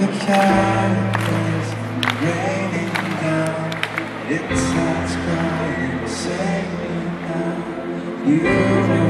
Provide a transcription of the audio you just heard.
the clouds raining down, it starts crying, save me now. You.